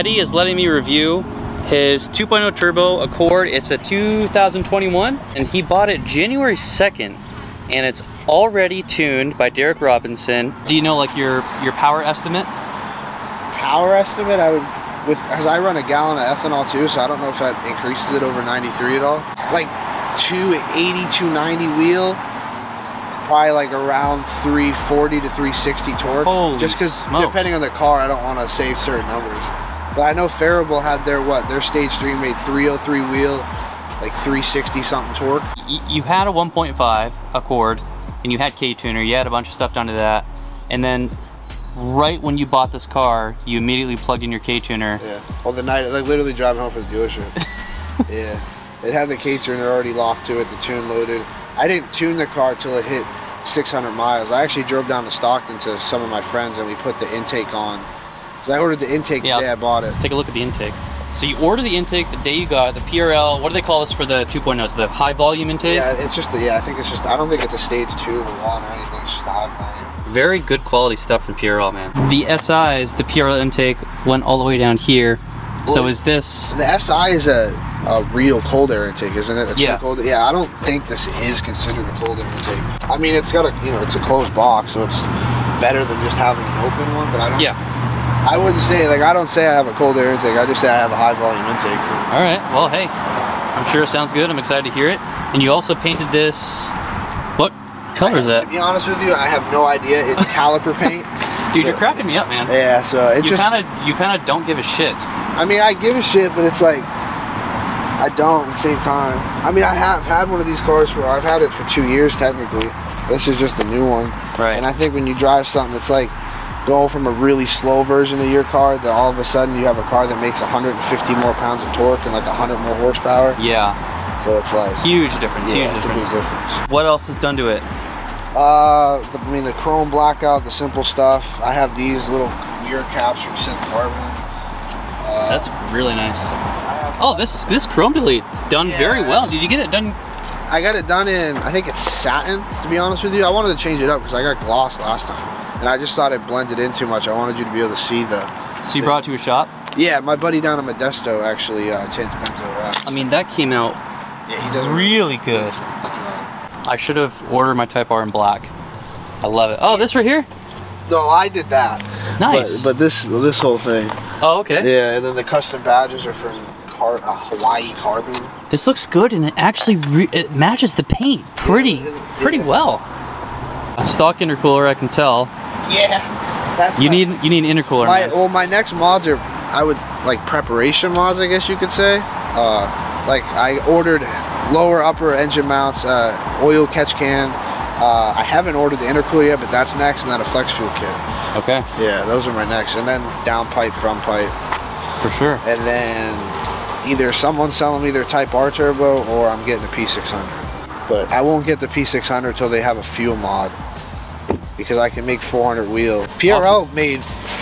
Eddie is letting me review his 2.0 turbo Accord. It's a 2021 and he bought it January 2nd and it's already tuned by Derek Robinson. Do you know like your your power estimate? Power estimate, I would, with as I run a gallon of ethanol too, so I don't know if that increases it over 93 at all. Like 280, 290 wheel, probably like around 340 to 360 torque. Holy just because depending on the car, I don't want to say certain numbers. But I know Farable had their what? Their stage three made 303 wheel, like 360 something torque. You had a 1.5 Accord and you had K-Tuner, you had a bunch of stuff done to that. And then right when you bought this car, you immediately plugged in your K-Tuner. Yeah. Well, the night, like literally driving home from the dealership. yeah. It had the K-tuner already locked to it, the tune loaded. I didn't tune the car till it hit 600 miles. I actually drove down to Stockton to some of my friends and we put the intake on. Cause I ordered the intake Yeah, the day I bought it. Let's take a look at the intake. So you order the intake the day you got the PRL, what do they call this for the 2.0? It's the high volume intake? Yeah, it's just the, yeah, I think it's just, I don't think it's a stage two or one or anything, it's just a high volume. Very good quality stuff from PRL, man. The SIs, the PRL intake, went all the way down here. so is this, The SI is a, a real cold air intake, isn't it? A Yeah. Cold, yeah, I don't think this is considered a cold air intake. I mean, it's got a, you know, it's a closed box, so it's better than just having an open one, but I don't, yeah. I wouldn't say like I don't say I have a cold air intake. I just say I have a high volume intake. For, All right, well, hey, I'm sure it sounds good. I'm excited to hear it. And you also painted this, what color is that? To be honest with you, I have no idea. It's caliper paint. Dude, you're cracking me up, man. Yeah, so it You just. kind of, you kind of don't give a shit. I mean, I give a shit, but it's like I don't at the same time. I mean, I have had one of these cars for. I've had it for two years technically. This is just a new one. Right. And I think when you drive something, it's like going from a really slow version of your car to all of a sudden you have a car that makes 150 more pounds of torque and like 100 more horsepower. Yeah, So it's like. huge difference. Yeah, huge difference. difference. What else is done to it? Uh, the, I mean the chrome blackout, the simple stuff. I have these little mirror caps from Synth Carbon. Uh, That's really nice. Oh, this this chrome delete is done very well. Did you get it done? I got it done in. I think it's satin. To be honest with you, I wanted to change it up because I got gloss last time, and I just thought it blended in too much. I wanted you to be able to see the. So you brought it to a shop? Yeah, my buddy down in Modesto actually uh, changed Benzo. I mean, that came out Yeah, he does a really good. I should have ordered my Type R in black. I love it. Oh, this right here? No, I did that. Nice. But, but this this whole thing. oh, okay. Yeah, and then the custom badges are from Car- uh, Hawaii Carbon. This looks good, and it actually re- it matches the paint pretty Yeah, pretty yeah. well. Stock intercooler, I can tell. Yeah, that's You need you need an intercooler. My, well, my next mods are, I would like preparation mods, I guess you could say. Uh, like I ordered lower upper engine mounts, uh, oil catch can. Uh, I haven't ordered the intercooler yet, but that's next, and then a flex fuel kit. Okay, Yeah, those are my next, and then down pipe, front pipe, for sure. and then either someone's selling me their Type R turbo, or I'm getting a P600. But I won't get the P600 until they have a fuel mod, because I can make 400 wheel. PRL made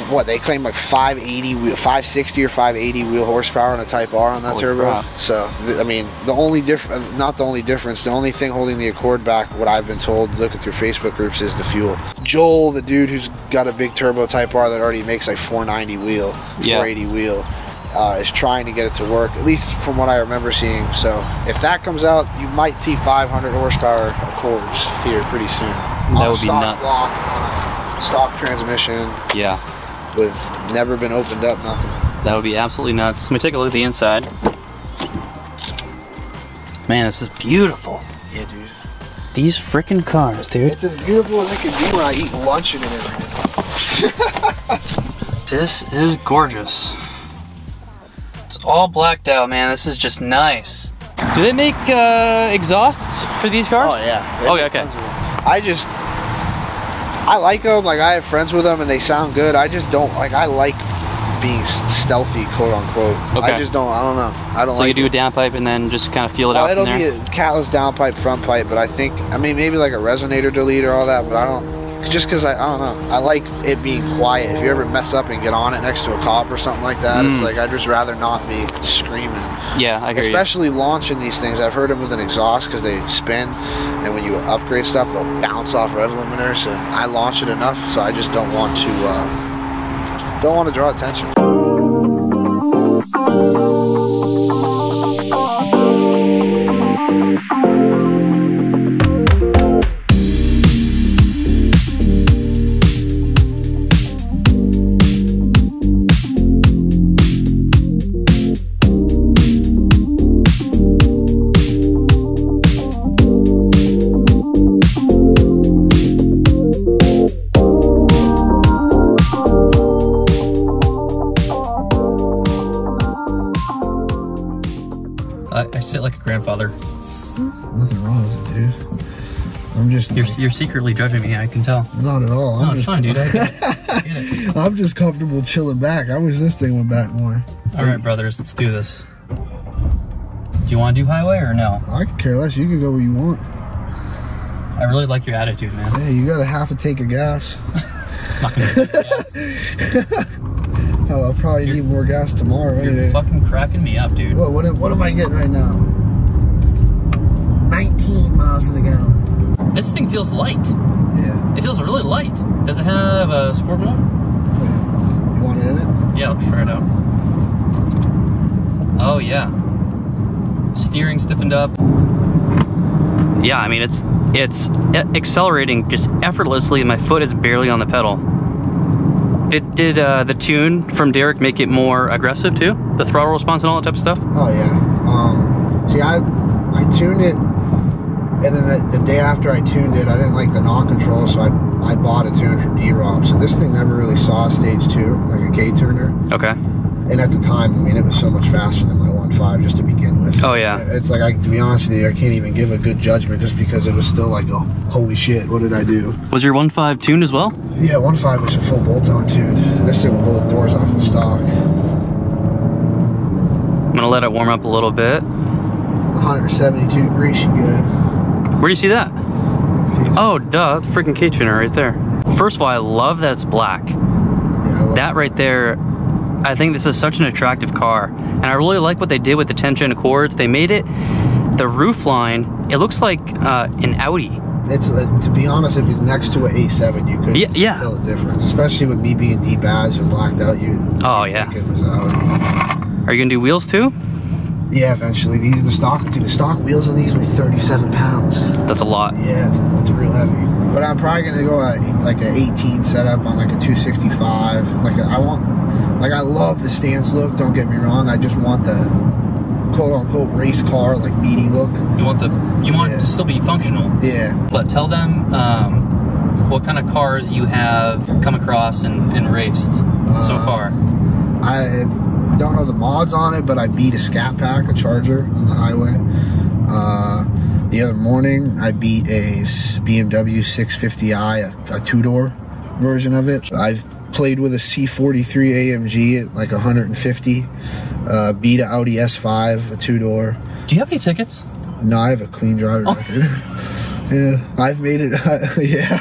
what they claim like 580 wheel, 560 or 580 wheel horsepower on a Type R on that Holy turbo. crap. So I mean, the only difference, not the only difference, the only thing holding the Accord back, what I've been told, looking through Facebook groups, is the fuel. Joel, the dude who's got a big turbo Type R that already makes like 490 wheel, Yeah. 480 wheel. Uh, is trying to get it to work, at least from what I remember seeing. So if that comes out, you might see 500 horsepower Accords here pretty soon. That would be nuts. block, on a stock transmission Yeah, with never been opened up, nothing. that would be absolutely nuts. Let me take a look at the inside. Man, this is beautiful. Yeah, dude. These freaking cars, dude. It's as beautiful as it can be when I eat lunch in it every day. This is gorgeous. It's all blacked out, man. This is just nice. Do they make uh, exhausts for these cars? Oh yeah. Oh, yeah, okay. Tons of them. I just, I like them. Like I have friends with them, and they sound good. I just don't like. I like being stealthy, quote unquote. Okay. I just don't. I don't know. I don't So like. you do a it. downpipe and then just kind of feel it Oh, out it'll be a catless downpipe, front pipe, but I think I mean maybe like a resonator deleter, all that. But I don't. Just because I, I don't know. I like it being quiet. If you ever mess up and get on it next to a cop or something like that, it's Mm. like I'd just rather not be screaming. yeah, I hear you. Especially launching these things. I've heard them with an exhaust because they spin, and when you upgrade stuff, they'll bounce off rev limiters. And I launch it enough, so I just don't want to uh, don't want to draw attention. You're, secretly judging me. I can tell. not at all. No, I'm it's fine, dude. I get it. I get it. I'm just comfortable chilling back. I wish this thing went back more. All right, brothers, let's do this. Do you want to do highway or no? I could care less. You can go where you want. I really like your attitude, man. Hey, you got a half a tank of gas. Not gonna gas. Hell, oh, I'll probably You're- need more gas tomorrow You're anyway. fucking cracking me up, dude. What, what, what am I getting right now? 19 miles to the gallon. This thing feels light. Yeah. It feels really light. Does it have a sport mode? yeah. You want it in it? Yeah, I'll try it out. Oh yeah. Steering stiffened up. Yeah, I mean it's it's accelerating just effortlessly. My foot is barely on the pedal. Did did uh, the tune from Derek make it more aggressive too? The throttle response and all that type of stuff. Oh yeah. Um, see, I I tuned it, and then the, the day after I tuned it, I didn't like the knock control, so I I bought a tune from D-Rob. So this thing never really saw stage two, like a K tuner. Okay. And at the time, I mean, it was so much faster than my 1.5 just to begin with. Oh, yeah. It's like, I, to be honest with you, I can't even give a good judgment just because it was still like, oh, holy shit, what did I do? Was your 1.5 tuned as well? Yeah, 1.5 was a full bolt-on tune. This thing will blow the doors off in stock. I'm gonna let it warm up a little bit. 172 degrees, she good. Where do you see that? Oh, duh, freaking K tuner right there. First of all, I love that it's black. Yeah, That right there, I think this is such an attractive car. And I really like what they did with the 10 gen Accords. They made it, the roof line, it looks like uh, an Audi. It's uh, to be honest, if you're next to an A7, you could Yeah, yeah. tell the difference. Especially with me being debadged and blacked out, you. Oh, yeah. think it was an Audi. Are you gonna do wheels too? Yeah, eventually. These are the stock. Dude, the stock wheels on these weigh 37 pounds. That's a lot. Yeah, it's, it's real heavy. But I'm probably gonna go at like an 18 setup on like a 265. Like a, I want, like I love the stance look. Don't get me wrong. I just want the quote unquote race car like meaty look. You want the, you want it Yeah. to still be functional. Yeah. But tell them um, what kind of cars you have come across and, and raced so Uh, far. I don't know the mods on it, but I beat a Scat Pack, a Charger on the highway. Uh, the other morning, I beat a BMW 650i, a, a two door version of it. I've played with a C43 AMG at like 150. Uh, beat a Audi S5, a two door. Do you have any tickets? No, I have a clean driver Oh. record. yeah, I've made it. yeah,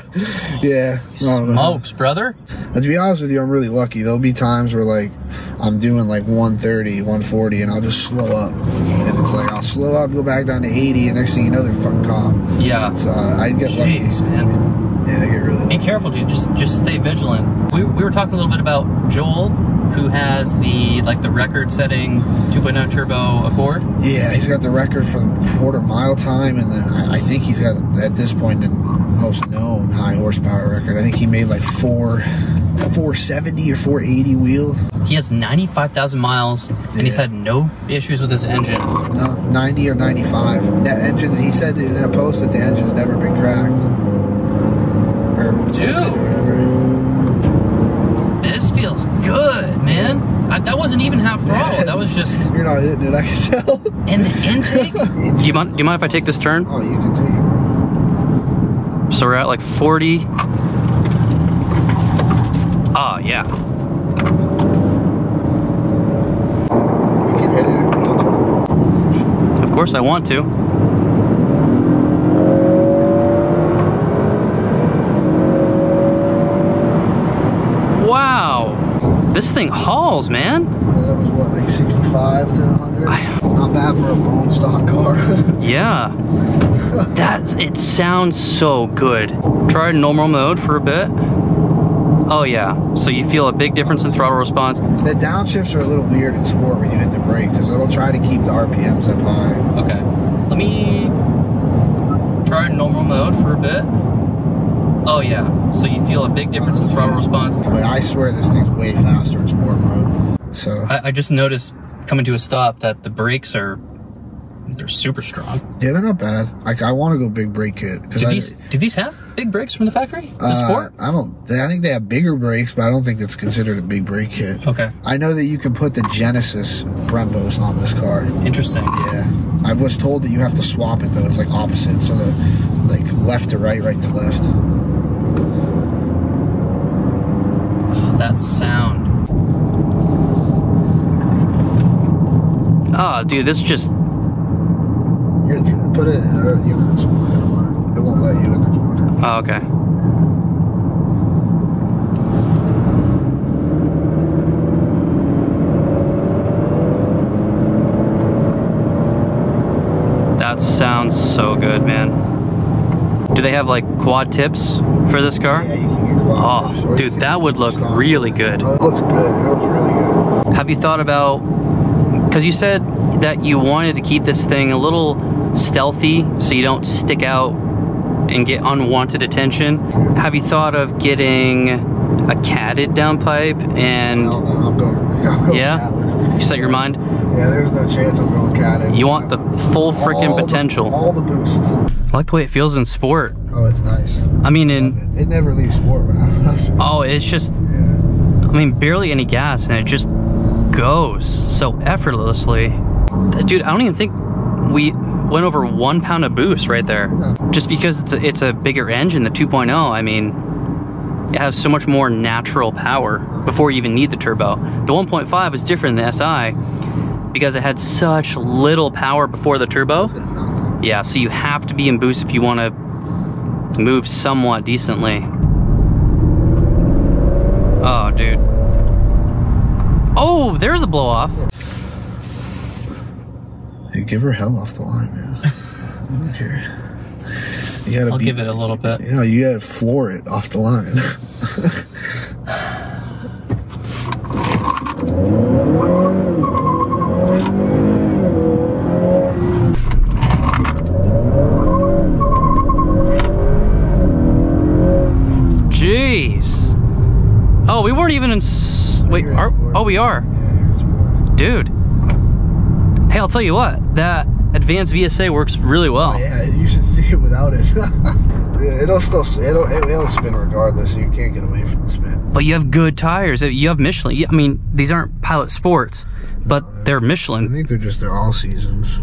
yeah. Smokes, brother. And to be honest with you, I'm really lucky. There'll be times where like I'm doing like 130, 140, and I'll just slow up. And it's like I'll slow up, go back down to 80, and next thing you know, they're fucking cop. Yeah. So uh, I get lucky. Jeez, man. Yeah, I get really Be careful, dude. Just just stay vigilant. We, we were talking a little bit about Joel, who has the like the record-setting 2.0 turbo Accord. Yeah, he's got the record for the quarter mile time, and then I, I think he's got at this point the most known high horsepower record. I think he made like four. 470 or 480 wheel. He has 95,000 miles, and he's had no issues with his engine. No, 90 or 95. That engine, he said in a post that the engine's never been cracked. Or, Dude. This feels good, man. I, that wasn't even half throttle. That was just. You're not hitting it, I can tell. And the intake. do you mind? Do you mind if I take this turn? Oh, you can take it. So we're at like 40. Oh yeah. You can hit it if you want Of course I want to. Wow. This thing hauls, man. that was what, like 65 to 100? I- Not bad for a bone stock car. Yeah. That's it sounds so good. Try normal mode for a bit. Oh yeah. So you feel a big difference in throttle response. the downshifts are a little weird in sport when you hit the brake because it'll try to keep the RPMs up high. Okay. Let me try normal mode for a bit. Oh yeah. So you feel a big difference in throttle response. But I swear this thing's way faster in sport mode. So, I, I just noticed coming to a stop that the brakes are they're super strong. yeah, they're not bad. Like, I want to go big brake kit. Do these do these have big brakes from the factory? The Uh, sport? I don't. They, I think they have bigger brakes, but I don't think it's considered a big brake kit. Okay. I know that you can put the Genesis Brembos on this car. Interesting. Yeah, I was told that you have to swap it though. It's like opposite, so the like left to right, right to left. That sound. Oh, dude, this just. Put it. It. It won't let you at the corner. Oh, okay. That sounds so good, man. Do they have like quad tips for this car? Yeah, you can get quad tips, or Oh, dude, that would look really good. Oh, it looks good. It looks really good. Have you thought about because you said that you wanted to keep this thing a little stealthy so you don't stick out and get unwanted attention? Have you thought of getting a catted downpipe and Hell no, I'm going. I'm going Yeah? You set your mind? Yeah, there's no chance I'm going cat. You want the full freaking All the- potential. all the boosts. I like the way it feels in sport. Oh, it's nice. I mean, in It never leaves sport when I'm. oh, it's just Yeah. I mean, barely any gas, and it just goes so effortlessly. Dude, I don't even think we went over one pound of boost right there. Just because it's a, it's a bigger engine, the 2.0. I mean, it has so much more natural power before you even need the turbo. The 1.5 is different than the SI because it had such little power before the turbo. It's got nothing. Yeah, so you have to be in boost if you want to move somewhat decently. Oh, dude. Oh, there's a blow off. Hey, give her hell off the line, man. I don't care. You gotta I'll beat- give it a little bit. Yeah, you gotta floor it off the line. Jeez. Oh, we weren't even in. S- wait, are, oh, we are. Yeah, you're in sport. Dude. Hey, I'll tell you what. That advanced VSA works really well. Oh, yeah, you should see it without it. yeah, it'll still it'll it'll spin regardless. You can't get away from the spin. But you have good tires. You have Michelin. I mean, these aren't Pilot Sports, but they're Michelin. I think they're just their all seasons.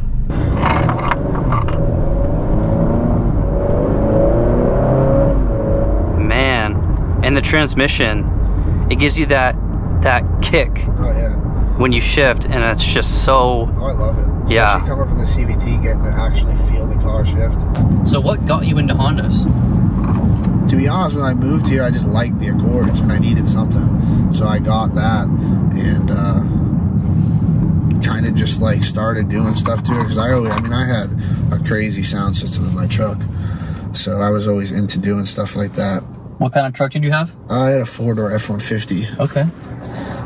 Man. And the transmission, it gives you that that kick Oh yeah. when you shift, and it's just so. Oh, I love it. Yeah. Especially coming from the CVT, getting to actually feel the car shift. So, what got you into Hondas? To be honest, when I moved here, I just liked the Accords and I needed something. So I got that and uh, kind of just like started doing stuff to it because I always, I mean, I had a crazy sound system in my truck. So I was always into doing stuff like that. What kind of truck did you have? I had a four door F 150, Okay.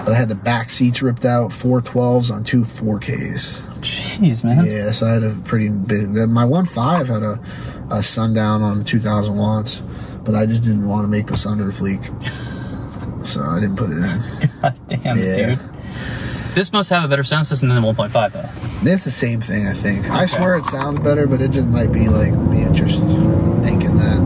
but I had the back seats ripped out, 412s on two 4Ks. Jeez, man. Yeah, so I had a pretty big. My 1.5 had a, a sundown on 2,000 watts, but I just didn't want to make the sunroof leak. So I didn't put it in. God damn, Yeah. dude. This must have a better sound system than the 1.5, though. It's the same thing, I think. I swear it sounds better, but it just might be like me just thinking that.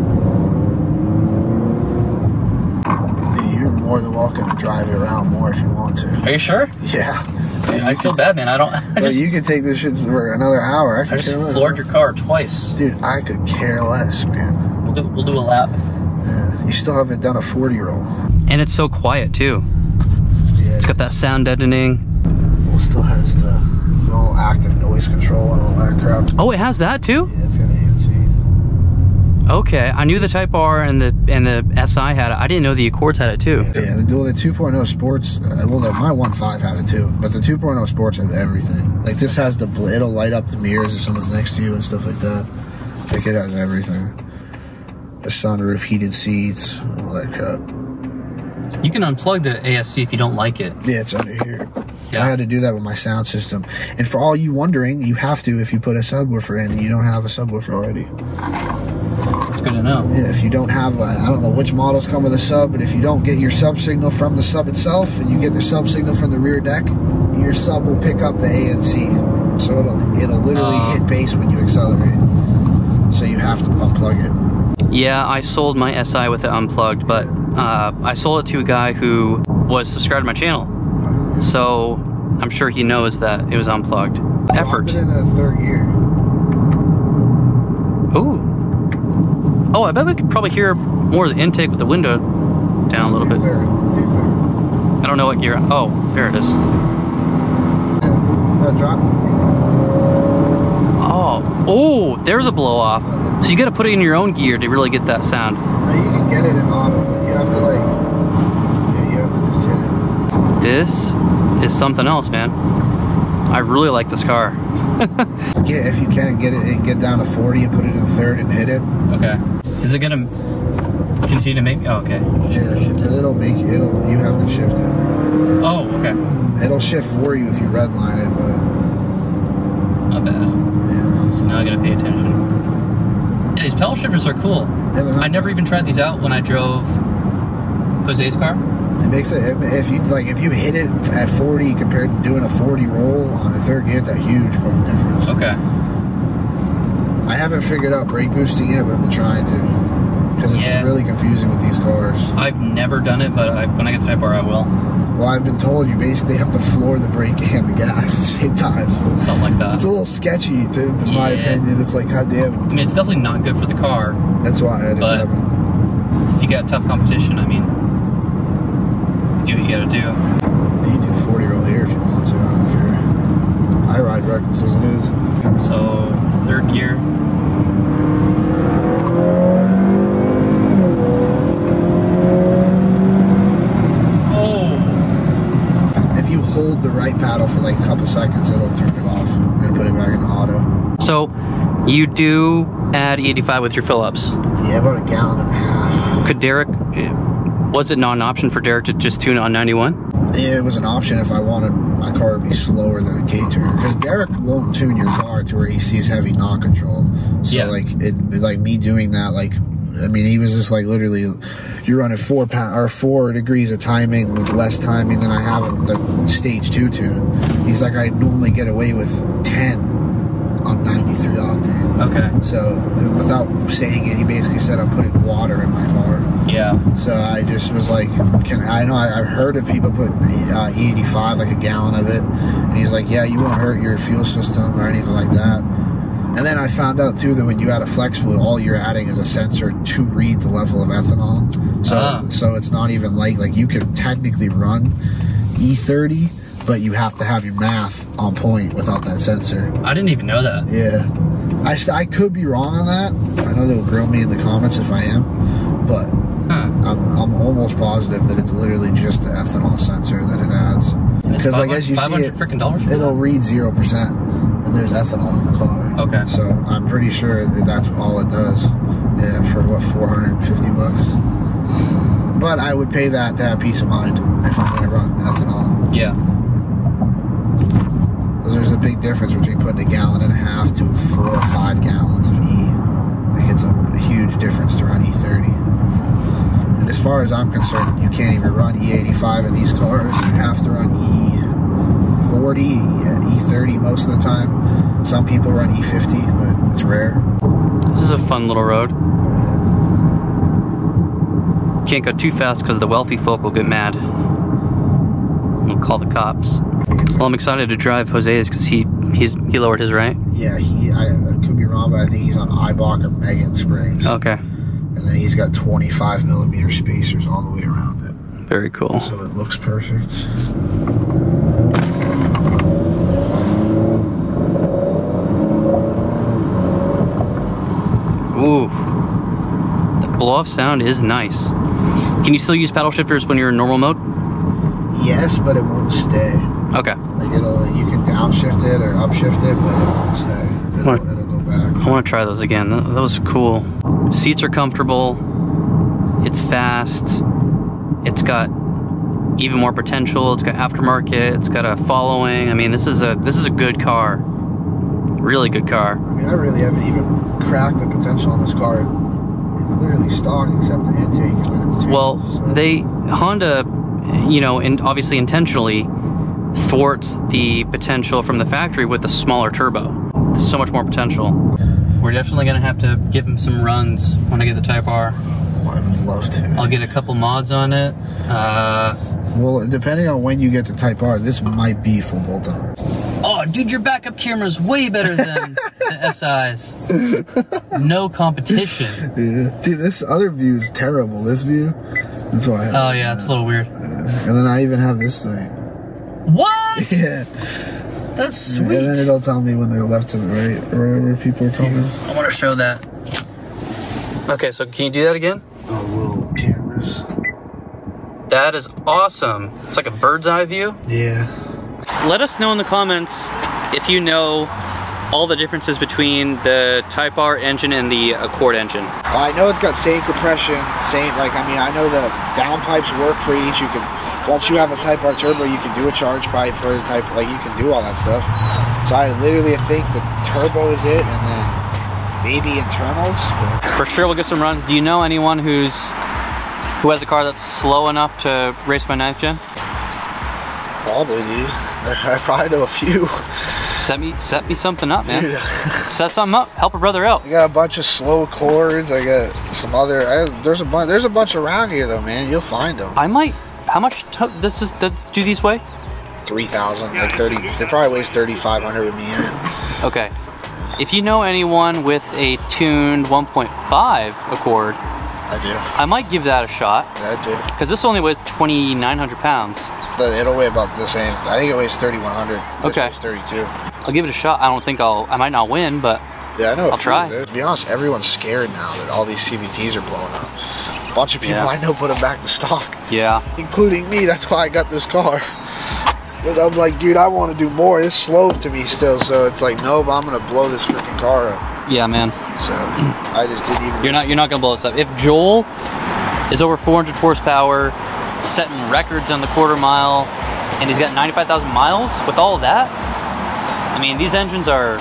You're more than welcome to drive it around more if you want to. Are you sure? Yeah. Dude, I feel bad, man. I don't. I just, you could take this shit for another hour. I, I just care less. floored your car twice. Dude, I could care less, man. We'll do, we'll do a lap. Yeah. You still haven't done a 40 roll. And it's so quiet too. Yeah. It's got that sound deadening. Well, still has the no active noise control and all that crap. Oh, it has that too. Yeah, it's got ANC. Okay, I knew the Type R and the and the SI had it. I didn't know the Accords had it too. Yeah, the, well, the 2.0 Sports, uh, well, the, my 1.5 had it too, but the 2.0 Sports have everything. Like this has the, it'll light up the mirrors if someone's next to you and stuff like that. Like it has everything. The sunroof, heated seats, all that crap. You can unplug the ASC if you don't like it. Yeah, it's under here. Yeah. I had to do that with my sound system. And for all you wondering, you have to if you put a subwoofer in and you don't have a subwoofer already. It's good to know. If you don't have, uh, I don't know which models come with a sub, but if you don't get your sub signal from the sub itself and you get the sub signal from the rear deck, your sub will pick up the ANC. So it'll it'll literally Oh. hit bass when you accelerate. So you have to unplug it. Yeah, I sold my SI with it unplugged, but uh, I sold it to a guy who was subscribed to my channel. So I'm sure he knows that it was unplugged. Effort. In a third gear. Ooh. Oh, I bet we could probably hear more of the intake with the window down a little bit. I don't know what gear. Oh, there it is. Yeah. Drop. Oh, oh, there's a blow off. So you got to put it in your own gear to really get that sound. No, you can get it in auto, but you have to like, yeah, you have to just hit it. This is something else, man. I really like this car. Get if you can get it and get down to 40 and put it in third and hit it. Okay. Is it gonna continue to make? Oh, okay. Yeah, and it'll make it'll. You have to shift it. Oh, okay. It'll shift for you if you redline it, but Not bad. yeah. So now I gotta pay attention. Yeah, these pedal shifters are cool. Yeah, I never bad. even tried these out when I drove Jose's car. It makes it if you like if you hit it at 40 compared to doing a 40 roll on a third gear, it's a huge fucking difference. Okay. I haven't figured out brake boosting yet, but I've been trying to because it's Yeah. really confusing with these cars. I've never done it, but I, when I get the Type R, I will. Well, I've been told you basically have to floor the brake and the gas at the same time. So Something like that. it's a little sketchy, to, in my opinion. It's like, god damn. I mean, it's definitely not good for the car. That's why I just haven't. If you got tough competition, I mean, do what you gotta do. You can do the 40 roll here if you want to. I don't care. I ride reckless as it is. So, third gear. Oh! If you hold the right paddle for like a couple seconds, it'll turn it off and put it back in the auto. So, you do add E85 with your Phillips. Yeah, about a gallon and a half. Could Derek, was it not an option for Derek to just tune on 91? Yeah, it was an option if I wanted my car to be slower than a K-turn. Because Derek won't tune your car to where he sees heavy knock control. So Yeah. like it, like me doing that, like I mean, he was just like literally, you're running four pound or four degrees of timing with less timing than I have the stage two tune. He's like, I normally get away with ten on 93 octane. Okay. So without saying it, he basically said I'm putting water in my car. Yeah. So I just was like, can I know I, I've heard of people putting uh, E85, like a gallon of it, and he's like, yeah, you won't hurt your fuel system or anything like that. And then I found out too that when you add a flex fluid, all you're adding is a sensor to read the level of ethanol. So Ah. so it's not even like like you could technically run E30, but you have to have your math on point without that sensor. I didn't even know that. Yeah. I, I could be wrong on that. I know they'll grill me in the comments if I am, but. I'm, I'm almost positive that it's literally just the ethanol sensor that it adds. Because like as you see it, freaking dollars for it'll read zero percent, and there's ethanol in the car. Okay. So I'm pretty sure that that's all it does. Yeah, for what 450 bucks. But I would pay that to have peace of mind if I'm going to run ethanol. Yeah. There's a big difference between putting a gallon and a half to four or five gallons of E. Like it's a, a huge difference to run E30. And as far as I'm concerned, you can't even run E85 in these cars. You have to run E40, E30 most of the time. Some people run E50, but it's rare. This is a fun little road. Uh, Can't go too fast because the wealthy folk will get mad. We'll call the cops. Well, I'm excited to drive Jose's because he he's he lowered his right. yeah, he. I, I could be wrong, but I think he's on Eibach or Megan Springs, Okay, and then he's got 25 millimeter spacers all the way around it. very cool. So it looks perfect. Ooh, the blow off sound is nice. Can you still use paddle shifters when you're in normal mode? Yes, but it won't stay. Okay, Like it'll, you can downshift it or upshift it, but it won't stay. It'll, it'll go back. I want to try those again. That, that was cool. Seats are comfortable. It's fast. It's got even more potential. It's got aftermarket. It's got a following. I mean, this is a this is a good car. Really good car. I mean, I really haven't even cracked the potential on this car. It's literally stock except the intake and then it's Well, so- they Honda, you know, and obviously intentionally thwarts the potential from the factory with the smaller turbo. There's so much more potential. We're definitely gonna have to give him some runs when I get the Type R. I would love to. I'll get a couple mods on it. Uh, Well, depending on when you get the Type R, this might be full bolt on. Oh, dude, your backup camera is way better than the SI's. No competition. Yeah. Dude, this other view is terrible. This view. That's why I have Oh yeah, it's a little weird. And then I even have this thing. What? Yeah. That's sweet. And then it'll tell me when they're left to the right or whatever people are coming. I want to show that. Okay, so can you do that again? Oh, little cameras. That is awesome. It's like a bird's eye view. Yeah. Let us know in the comments if you know all the differences between the Type R engine and the Accord engine. I know it's got same compression, same like I mean I know the downpipes work for each. You can once you have a Type R turbo, you can do a charge pipe for the Type like you can do all that stuff. So I literally think the turbo is it, and then maybe internals. But For sure, we'll get some runs. Do you know anyone who's who has a car that's slow enough to race my ninth gen? probably, dude. I, I probably know a few. Set me set me something up, man. Dude, Set something up. Help a brother out. I got a bunch of slow chords. I got some other. I, there's a bunch. There's a bunch around here though, man. You'll find them. I might. How much this is? The, do these weigh? Three thousand, like thirty. They probably weighs thirty five hundred with me in it. Okay. If you know anyone with a tuned 1.5 Accord, I do. I might give that a shot. I do. Because this only weighs 2,900 pounds. The, it'll weigh about the same. I think it weighs 3,100. Okay. weighs 32. I'll give it a shot. I don't think I'll. I might not win, but Yeah, I know. I'll try. there. To be honest, everyone's scared now that all these CVTs are blowing up. A bunch of people Yeah. I know put them back to stock, yeah. including me. That's why I got this car. Because I'm like, dude, I want to do more. It's slow to me still, so it's like, nope, I'm gonna blow this freaking car up. Yeah, man. So mm. I just didn't even. You're not. You're not gonna blow this up. If Joel is over 400 horsepower, setting records on the quarter mile, and he's got 95,000 miles with all of that, I mean, these engines are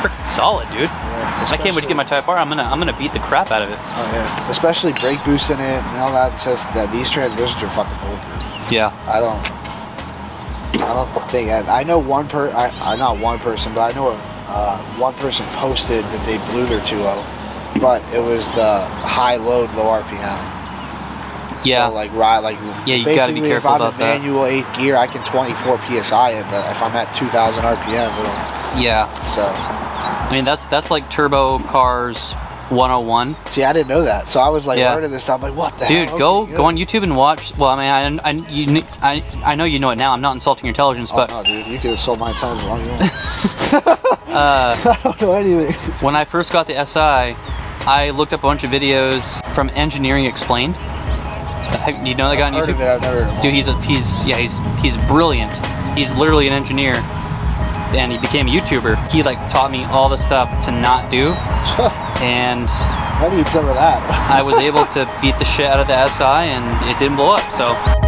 freaking solid, dude. Yeah, I can't wait to get my Type R. I'm gonna. I'm gonna beat the crap out of it. Oh yeah, especially brake boost in it and all that. It says that these transmissions are fucking bulletproof. Yeah. I don't. I don't think I, I know one per. I, I not one person, but I know a, uh, one person posted that they blew their 2.0, but it was the high load, low RPM. Yeah. So like right, like Yeah, you gotta be basically, careful if I'm in that. manual eighth gear, I can 24 psi it, but if I'm at 2,000 RPM, it'll. Yeah. So I mean, that's that's like turbo cars 101. see, I didn't know that, so I was like Yeah. learning this stuff. I'm like, what the Dude, hell? go Okay, go on. YouTube and watch. Well, I mean, I, I, you, I, I know you know it now. I'm not insulting your intelligence, Oh, but no, dude, you could have sold my time as long you want. uh, I don't know anything. when I first got the SI, I looked up a bunch of videos from Engineering Explained. You know that guy on Heard YouTube? it, I've never. Dude, he's a, he's yeah, he's he's brilliant. He's literally an engineer, and he became a YouTuber. He like taught me all the stuff to not do, and I need some of that. I was able to beat the shit out of the SI, and it didn't blow up. So.